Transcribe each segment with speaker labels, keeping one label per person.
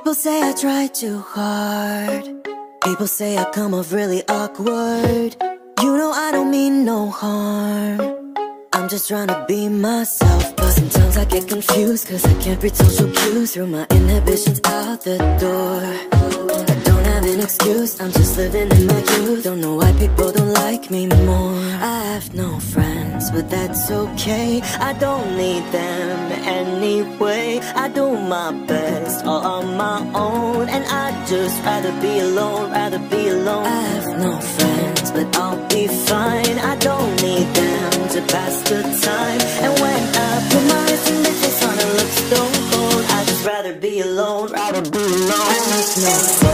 Speaker 1: People say I try too hard. People say I come off really awkward. You know I don't mean no harm. I'm just trying to be myself, but sometimes I get confused Cause I can't read social cues Threw my inhibitions out the door I don't have an excuse, I'm just living in my youth Don't know why people don't like me more I have no friends, but that's okay I don't need them anyway I do my best all on my own And I'd just rather be alone, rather be alone. I have no friends, but I'll be fine. I don't need them to pass the time. And when I put my face on it looks stone cold. I'd just rather be alone, rather be alone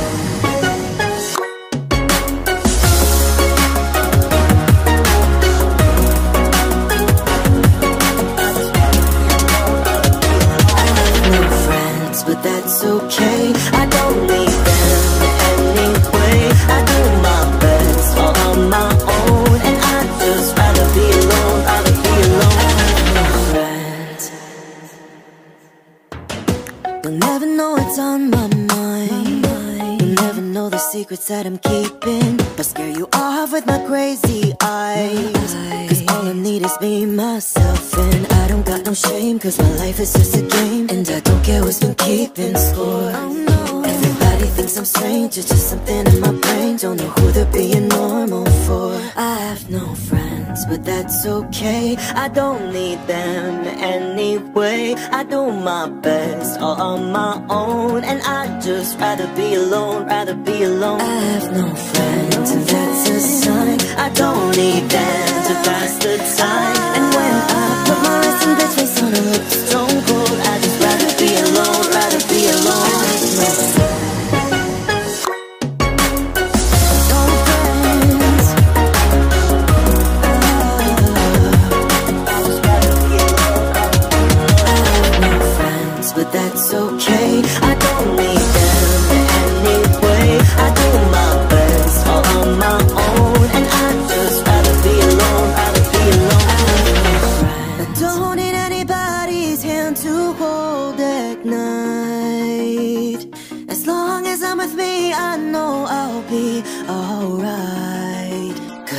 Speaker 1: alone. I have no friends. You'll never know what's on my mind. You'll never know the secrets that I'm keeping. But scare you off with my crazy eyes. Cause all I need is me, myself, and I don't got no shame. Cause my life is just a game. And I don't care who's been keeping score. Oh, Everybody thinks I'm strange, it's just something in my brain. Don't know who they're being normal for. I have no friends, but that's okay. I don't need them anyway. I do my best all on my own, and I'd just rather be alone, rather be alone. I have no friends, and that's a sign. I don't need them to pass the time. But that's okay. I don't need them anyway. I do my best all on my own, and I'd just rather be alone. I. I don't need anybody's hand to hold at night. As long as I'm with me, I know I'll be alright.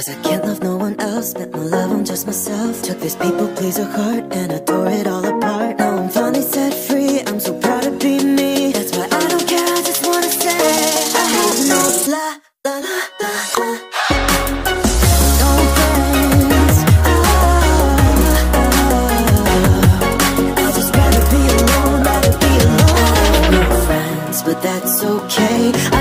Speaker 1: Cause I can't love no one else, spent my love on just myself. Took this people pleaser heart and I tore it all apart. Now I'm finally set free, I'm so proud to be me. That's why I don't care, I just wanna say I have no la la la la la. No friends, ah,